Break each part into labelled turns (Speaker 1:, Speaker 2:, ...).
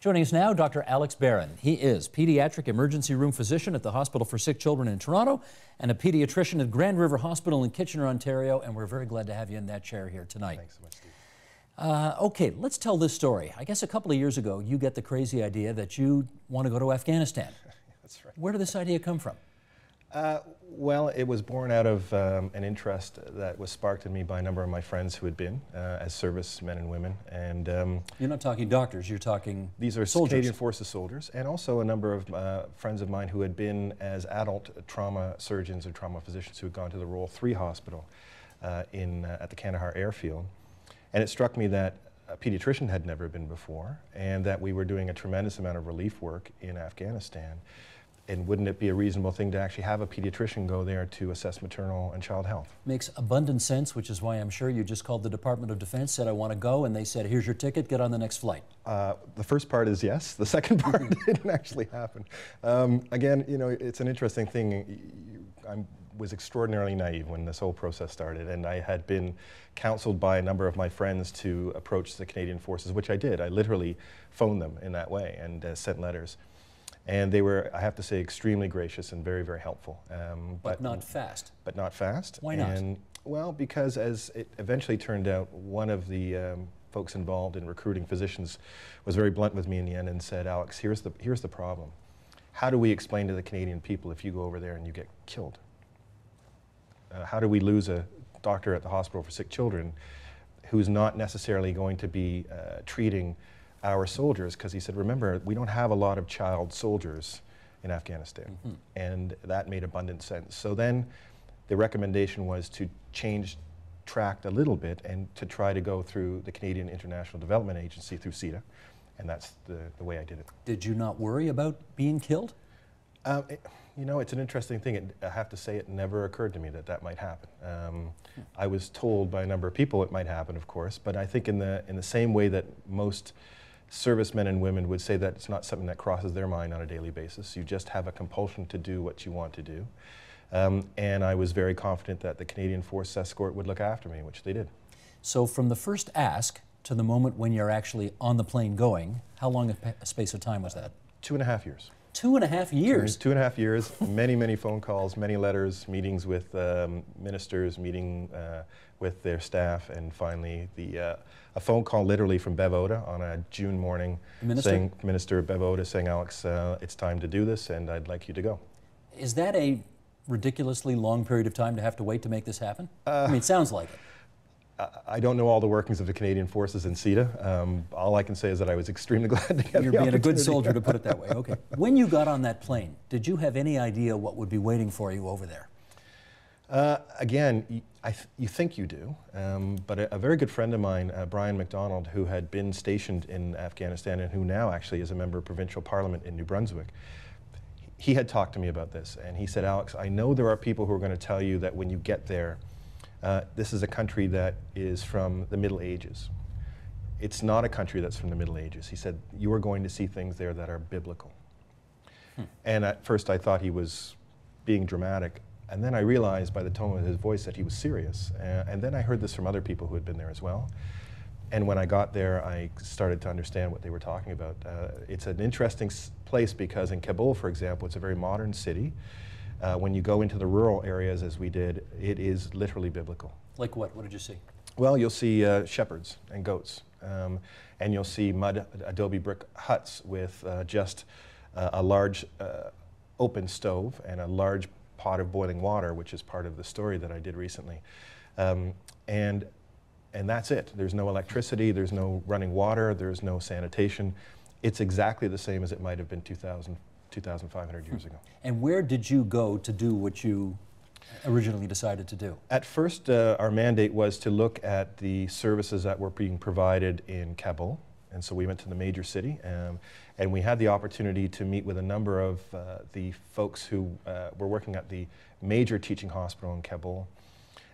Speaker 1: Joining us now, Dr. Alex Barron. He is pediatric emergency room physician at the Hospital for Sick Children in Toronto and a pediatrician at Grand River Hospital in Kitchener, Ontario. And we're very glad to have you in that chair here tonight.
Speaker 2: Thanks so much, Steve.
Speaker 1: Uh, okay, let's tell this story. I guess a couple of years ago, you get the crazy idea that you want to go to Afghanistan.
Speaker 2: That's right.
Speaker 1: Where did this idea come from?
Speaker 2: Uh, well, it was born out of um, an interest that was sparked in me by a number of my friends who had been uh, as servicemen and women. And um,
Speaker 1: You're not talking doctors, you're talking
Speaker 2: these are
Speaker 1: soldiers.
Speaker 2: Canadian Forces soldiers, and also a number of uh, friends of mine who had been as adult trauma surgeons or trauma physicians who had gone to the Role 3 Hospital uh, in, uh, at the Kandahar airfield. And it struck me that a pediatrician had never been before, and that we were doing a tremendous amount of relief work in Afghanistan. And wouldn't it be a reasonable thing to actually have a pediatrician go there to assess maternal and child health?
Speaker 1: Makes abundant sense, which is why I'm sure you just called the Department of Defense, said, I want to go, and they said, here's your ticket, get on the next flight.
Speaker 2: Uh, the first part is yes. The second part didn't actually happen. Um, again, you know, it's an interesting thing. I was extraordinarily naive when this whole process started, and I had been counseled by a number of my friends to approach the Canadian Forces, which I did. I literally phoned them in that way and uh, sent letters. And they were, I have to say, extremely gracious and very, very helpful.
Speaker 1: Um, but, but, not fast.
Speaker 2: But not fast.
Speaker 1: Why not?
Speaker 2: And, well, because as it eventually turned out, one of the um, folks involved in recruiting physicians was very blunt with me in the end and said, Alex, here's the, here's the problem. How do we explain to the Canadian people if you go over there and you get killed? Uh, how do we lose a doctor at the hospital for sick children who's not necessarily going to be uh, treating our soldiers because he said, remember, we don't have a lot of child soldiers in Afghanistan. Mm -hmm. And that made abundant sense. So then the recommendation was to change track a little bit and to try to go through the Canadian International Development Agency through CIDA. And that's the, the way I did it.
Speaker 1: Did you not worry about being killed?
Speaker 2: Um, it, you know, it's an interesting thing. It, I have to say, it never occurred to me that that might happen. Um, I was told by a number of people it might happen, of course, but I think in the in the same way that most servicemen and women would say that it's not something that crosses their mind on a daily basis. You just have a compulsion to do what you want to do. Um, and I was very confident that the Canadian Force Escort would look after me, which they did.
Speaker 1: So from the first ask to the moment when you're actually on the plane going, how long a, a space of time was that?
Speaker 2: Two and a half years.
Speaker 1: Two and a half years?
Speaker 2: Two, two and a half years, many, many phone calls, many letters, meetings with um, ministers, meeting uh, with their staff, and finally the, uh, a phone call literally from Bev Oda on a June morning
Speaker 1: Minister?
Speaker 2: saying, Minister Bev Oda saying, Alex, uh, it's time to do this and I'd like you to go.
Speaker 1: Is that a ridiculously long period of time to have to wait to make this happen? I mean, it sounds like it.
Speaker 2: I don't know all the workings of the Canadian Forces in CIDA. Um, all I can say is that I was extremely glad to get
Speaker 1: You're being a good soldier, to put it that way. Okay. when you got on that plane, did you have any idea what would be waiting for you over there?
Speaker 2: Uh, again, th you think you do, um, but a, a, very good friend of mine, uh, Brian Macdonald, who had been stationed in Afghanistan and who now actually is a member of provincial parliament in New Brunswick, he had talked to me about this, and he said, Alex, I know there are people who are going to tell you that when you get there, uh, this is a country that is from the Middle Ages. It's not a country that's from the Middle Ages. He said, you are going to see things there that are biblical. Hmm. And at first I thought he was being dramatic. And then I realized by the tone of his voice that he was serious. Uh, and then I heard this from other people who had been there as well. And when I got there, I started to understand what they were talking about. Uh, it's an interesting place because in Kabul, for example, it's a very modern city. Uh, when you go into the rural areas, as we did, it is literally biblical.
Speaker 1: Like what? What did you see?
Speaker 2: Well, you'll see uh, shepherds and goats, um, and you'll see mud adobe brick huts with uh, just uh, a large uh, open stove and a large pot of boiling water, which is part of the story that I did recently. Um, and and that's it. There's no electricity, there's no running water, there's no sanitation. It's exactly the same as it might have been 2000, 2,500 years ago.
Speaker 1: And where did you go to do what you originally decided to do?
Speaker 2: At first, uh, our mandate was to look at the services that were being provided in Kabul. And so we went to the major city, um, and we had the opportunity to meet with a number of uh, the folks who uh, were working at the major teaching hospital in Kabul.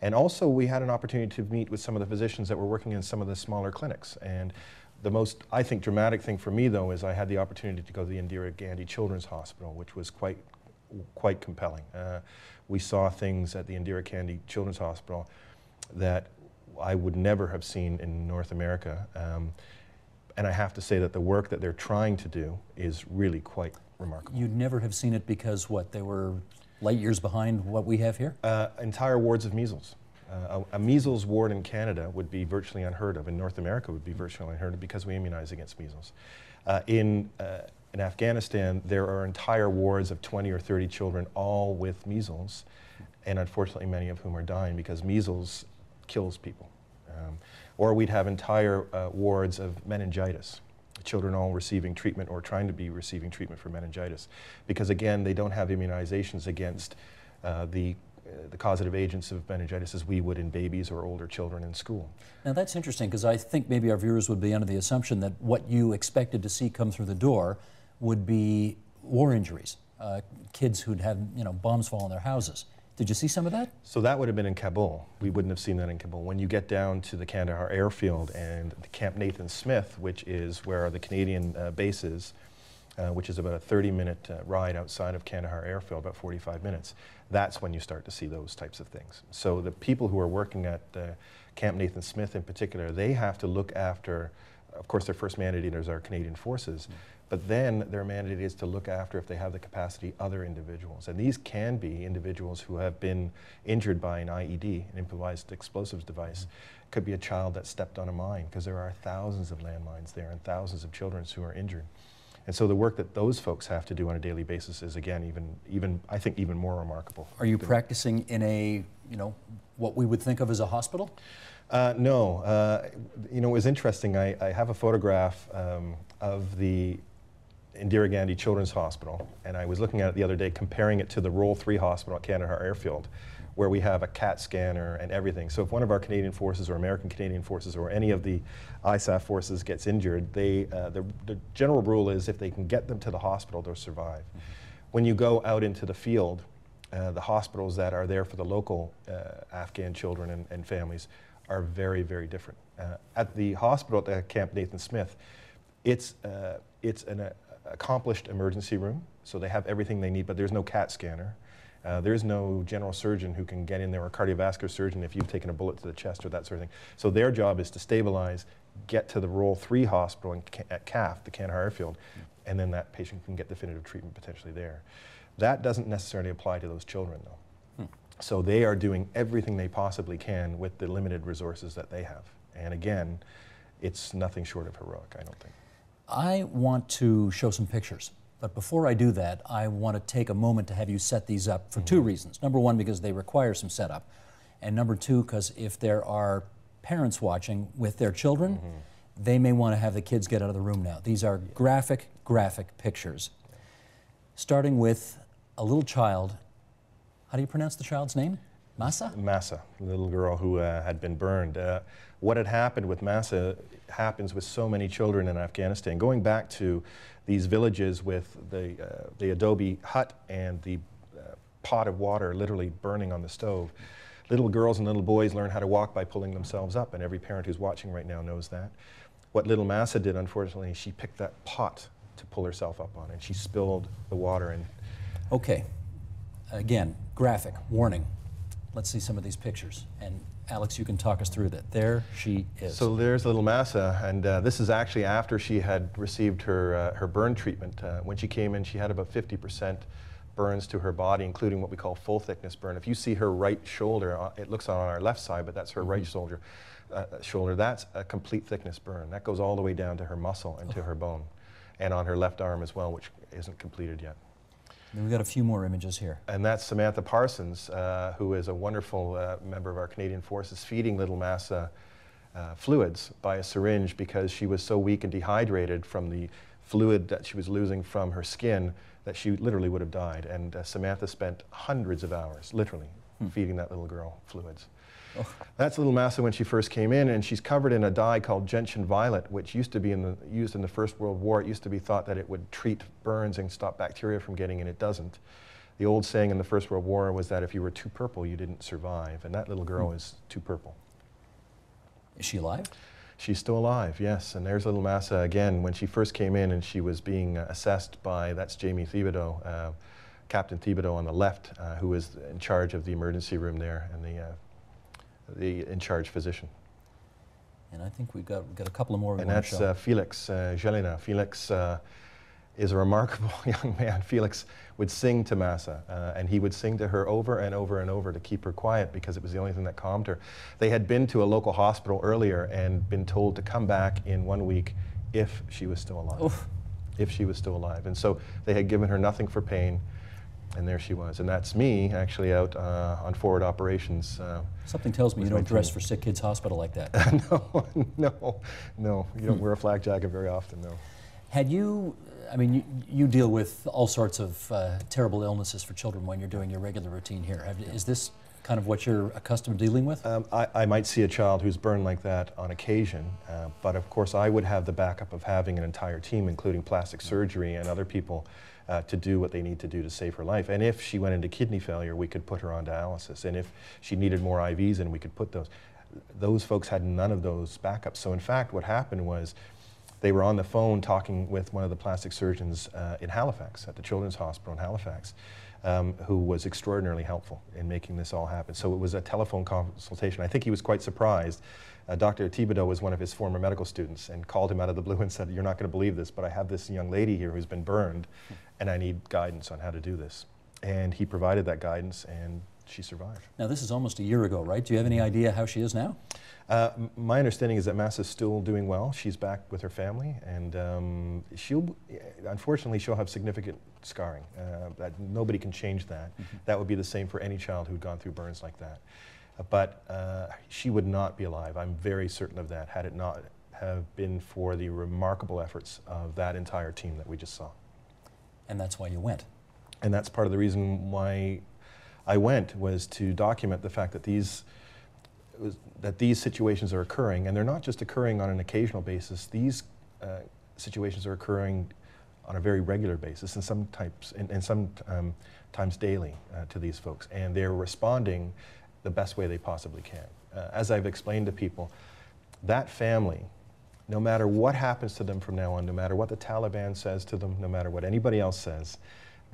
Speaker 2: And also, we had an opportunity to meet with some of the physicians that were working in some of the smaller clinics. And the most, I think, dramatic thing for me, though, is I had the opportunity to go to the Indira Gandhi Children's Hospital, which was quite, quite compelling. Uh, we saw things at the Indira Gandhi Children's Hospital that I would never have seen in North America. Um, and I have to say that the work that they're trying to do is really quite remarkable.
Speaker 1: You'd never have seen it because what, they were light years behind what we have here?
Speaker 2: Uh, entire wards of measles. Uh, a, a, measles ward in Canada would be virtually unheard of. In North America would be virtually unheard of because we immunize against measles. Uh, in, uh, in Afghanistan, there are entire wards of 20 or 30 children, all with measles, and unfortunately many of whom are dying because measles kills people. Um, or we'd have entire uh, wards of meningitis children all receiving treatment or trying to be receiving treatment for meningitis. Because again, they don't have immunizations against uh, the, the causative agents of meningitis as we would in babies or older children in school.
Speaker 1: Now that's interesting because I think maybe our viewers would be under the assumption that what you expected to see come through the door would be war injuries, uh, kids who'd had you know bombs fall on their houses. Did you see some of that?
Speaker 2: So that would have been in Kabul. We wouldn't have seen that in Kabul. When you get down to the Kandahar airfield and Camp Nathan Smith, which is where the Canadian uh, base is, uh, which is about a 30-minute uh, ride outside of Kandahar airfield, about 45 minutes, that's when you start to see those types of things. So the people who are working at uh, Camp Nathan Smith in particular, they have to look after, of course their first mandators are Canadian forces, mm but then their mandate is to look after, if they have the capacity, other individuals. And these can be individuals who have been injured by an IED, an improvised explosives device. It could be a child that stepped on a mine, because there are thousands of landmines there and thousands of children who are injured. And so the work that those folks have to do on a daily basis is again even even I think even more remarkable.
Speaker 1: Are you practicing in a you know what we would think of as a hospital?
Speaker 2: Uh, no, uh, you know it was interesting. I, I have a photograph um, of the Indira Gandhi Children's Hospital, and I was looking at it the other day, comparing it to the Role 3 hospital at Kandahar Airfield, where we have a CAT scanner and everything. So if one of our Canadian forces or American Canadian forces or any of the ISAF forces gets injured, they, uh, the, the, general rule is if they can get them to the hospital, they'll survive. Mm -hmm. When you go out into the field, uh, the hospitals that are there for the local uh, Afghan children and, and, families are very, very different. Uh, at the hospital at Camp Nathan Smith, it's, uh, it's an, accomplished emergency room, so they have everything they need, but there's no CAT scanner. Uh, there's no general surgeon who can get in there or cardiovascular surgeon if you've taken a bullet to the chest or that sort of thing. So their job is to stabilize, get to the Role 3 hospital in, at KAF, the Kandahar Airfield, and then that patient can get definitive treatment potentially there. That doesn't necessarily apply to those children though. Hmm. So they are doing everything they possibly can with the limited resources that they have. And again, it's nothing short of heroic, I don't think.
Speaker 1: I want to show some pictures. But before I do that, I want to take a moment to have you set these up for mm -hmm. two mm-hmm. reasons. Number one, because they require some setup. And number two, because if there are parents watching with their children, mm -hmm. they may want to have the kids get out of the room now. These are graphic, graphic pictures. Starting with a little child. How do you pronounce the child's name? Masa?
Speaker 2: Masa, the little girl who uh, had been burned. Uh, what had happened with Massa happens with so many children in Afghanistan. Going back to these villages with the, uh, the adobe hut and the uh, pot of water literally burning on the stove, little girls and little boys learn how to walk by pulling themselves up, and every parent who's watching right now knows that. What little Massa did, unfortunately, she picked that pot to pull herself up on, and she spilled the water. And
Speaker 1: okay, again, graphic warning. Let's see some of these pictures. And Alex, you can talk us through that. There she is.
Speaker 2: So there's little Massa, and uh, this is actually after she had received her, uh, her burn treatment. Uh, when she came in, she had about 50% burns to her body, including what we call full thickness burn. If you see her right shoulder, uh, it looks on our left side, but that's her mm -hmm. right mm-hmm. shoulder. Uh, shoulder, that's a complete thickness burn. That goes all the way down to her muscle and oh. to her bone, and on her left arm as well, which isn't completed yet.
Speaker 1: We've got a few more images here.
Speaker 2: And that's Samantha Parsons, uh, who is a wonderful uh, member of our Canadian Forces, feeding little Massa uh, fluids by a syringe because she was so weak and dehydrated from the fluid that she was losing from her skin that she literally would have died. And uh, Samantha spent hundreds of hours, literally, hmm. feeding that little girl fluids. That's little Masa when she first came in, and she's covered in a dye called gentian violet, which used to be in the, used in the First World War. It used to be thought that it would treat burns and stop bacteria from getting in. It doesn't. The old saying in the First World War was that if you were too purple, you didn't survive, and that little girl hmm. is too purple.
Speaker 1: Is she alive?
Speaker 2: She's still alive, yes. And there's little Massa again. When she first came in and she was being uh, assessed by, that's Jamie Thibodeau, uh, Captain Thibodeau on the left, uh, who was in charge of the emergency room there, and the uh, the in charge physician.
Speaker 1: And I think we've got, we've got a couple of more
Speaker 2: and that's uh, Felix uh, Jelena. Felix uh, is a remarkable young man. Felix would sing to Massa, uh, and he would sing to her over and over and over to keep her quiet because it was the only thing that calmed her. They had been to a local hospital earlier and been told to come back in one week if she was still alive.
Speaker 1: Oof.
Speaker 2: If she was still alive. And so they had given her nothing for pain, and there she was. And that's me actually out uh, on forward operations. Uh,
Speaker 1: Something tells me you don't dress
Speaker 2: team.
Speaker 1: for Sick Kids Hospital like that.
Speaker 2: no, no, no. You don't wear a flak jacket very often, no.
Speaker 1: Had you, I mean, you, you deal with all sorts of uh, terrible illnesses for children when you're doing your regular routine here. Have, is this kind of what you're accustomed to dealing with?
Speaker 2: Um, I, I might see a child who's burned like that on occasion, uh, but of course I would have the backup of having an entire team, including plastic surgery and other people, uh, to do what they need to do to save her life. And if she went into kidney failure, we could put her on dialysis. And if she needed more IVs, and we could put those. Those folks had none of those backups. So in fact, what happened was they were on the phone talking with one of the plastic surgeons uh, in Halifax, at the Children's Hospital in Halifax, um, who was extraordinarily helpful in making this all happen. So it was a telephone consultation. I think he was quite surprised. Uh, Dr. Thibodeau was one of his former medical students and called him out of the blue and said, You're not going to believe this, but I have this young lady here who's been burned, and I need guidance on how to do this. And he provided that guidance, and she survived.
Speaker 1: Now, this is almost a year ago, right? Do you have any idea how she is now?
Speaker 2: Uh, my understanding is that Mass is still doing well. She's back with her family, and um, she'll, unfortunately, she'll have significant scarring. Uh, that nobody can change that. That would be the same for any child who'd gone through burns like that. Uh, but uh, she would not be alive. I'm very certain of that. Had it not have been for the remarkable efforts of that entire team that we just saw.
Speaker 1: And that's why you went.
Speaker 2: And that's part of the reason why I went was to document the fact that these that these situations are occurring, and they're not just occurring on an occasional basis. These uh, situations are occurring on a very regular basis, and some types, and, and some um, times daily, uh, to these folks, and they're responding the best way they possibly can. Uh, as I've explained to people, that family, no matter what happens to them from now on, no matter what the Taliban says to them, no matter what anybody else says,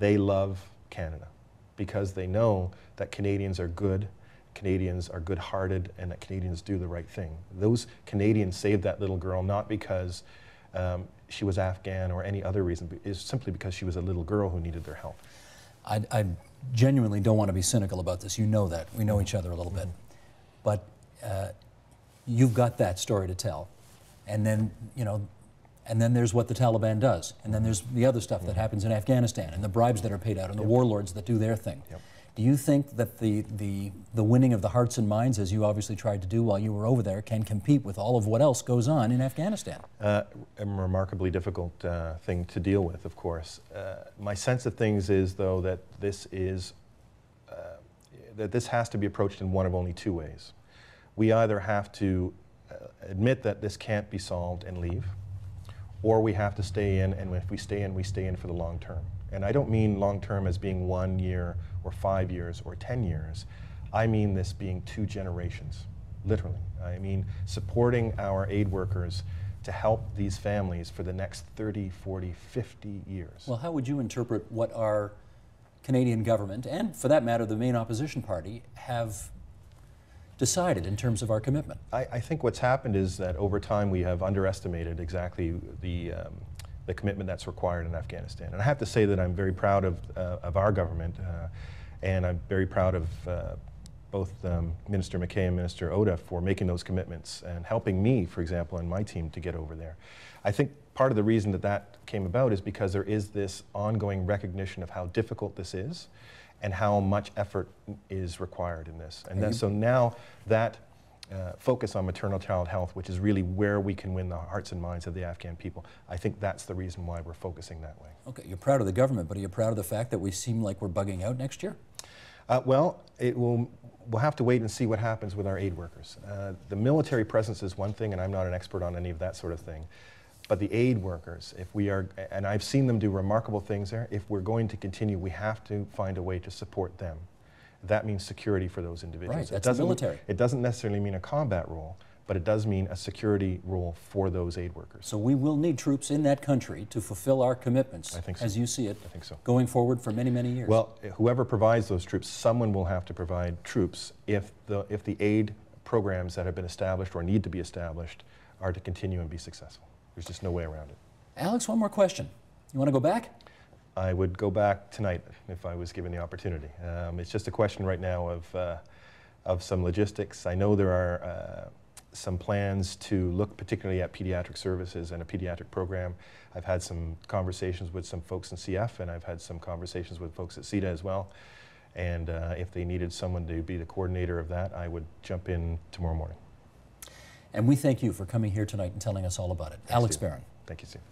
Speaker 2: they love Canada because they know that Canadians are good, Canadians are good hearted, and that Canadians do the right thing. Those Canadians saved that little girl not because um, she was Afghan or any other reason, it's simply because she was a little girl who needed their help.
Speaker 1: I, I genuinely don't want to be cynical about this. You know that. We know each other a little bit. But uh, you've got that story to tell. And then, you know, and then there's what the Taliban does. And then there's the other stuff that happens in Afghanistan and the bribes that are paid out and the warlords that do their thing.
Speaker 2: Yep.
Speaker 1: Do you think that the, the, the winning of the hearts and minds, as you obviously tried to do while you were over there, can compete with all of what else goes on in Afghanistan?
Speaker 2: Uh, a remarkably difficult uh, thing to deal with, of course. Uh, my sense of things is, though, that this is uh, that this has to be approached in one of only two ways. We either have to Uh, admit that this can't be solved and leave, or we have to stay in, and if we stay in, we stay in for the long term. And I don't mean long term as being one year or five years or 10 years. I mean this being two generations, literally. I mean supporting our aid workers to help these families for the next 30, 40, 50 years.
Speaker 1: Well, how would you interpret what our Canadian government, and for that matter, the main opposition party, have decided in terms of our commitment?
Speaker 2: I, I think what's happened is that over time we have underestimated exactly the, um, the commitment that's required in Afghanistan. And I have to say that I'm very proud of, uh, of our government, uh, and I'm very proud of uh, both um, Minister MacKay and Minister Oda for making those commitments and helping me, for example, and my team to get over there. I think part of the reason that that came about is because there is this ongoing recognition of how difficult this is and how much effort is required in this. And then, so now that uh, focus on maternal child health, which is really where we can win the hearts and minds of the Afghan people, I think that's the reason why we're focusing that way.
Speaker 1: Okay, you're proud of the government, but are you proud of the fact that we seem like we're bugging out next year?
Speaker 2: Uh, well, it will, we'll have to wait and see what happens with our aid workers. Uh, the military presence is one thing, and I'm not an expert on any of that sort of thing. But the aid workers, if we are, and I've seen them do remarkable things there, if we're going to continue, we have to find a way to support them. That means security for those individuals.
Speaker 1: Right,
Speaker 2: It
Speaker 1: that's the
Speaker 2: doesn't-
Speaker 1: military.
Speaker 2: It doesn't necessarily mean a combat role, but it does mean a security role for those aid workers.
Speaker 1: So we will need troops in that country to fulfill our commitments,
Speaker 2: I think so.
Speaker 1: as you see it,
Speaker 2: I think so.
Speaker 1: going forward for many, many years.
Speaker 2: Well, whoever provides those troops, someone will have to provide troops if the, if the aid programs that have been established or need to be established are to continue and be successful. There's just no way around it.
Speaker 1: Alex, one more question. You want to go back?
Speaker 2: I would go back tonight if I was given the opportunity. Um, it's just a question right now of, uh, of some logistics. I know there are uh, some plans to look particularly at pediatric services and a pediatric program. I've had some conversations with some folks in CF, and I've had some conversations with folks at CIDA as well. And uh, if they needed someone to be the coordinator of that, I would jump in tomorrow morning.
Speaker 1: And we thank you for coming here tonight and telling us all about it. Alex
Speaker 2: Steve.
Speaker 1: Barron.
Speaker 2: Thank you, Steve.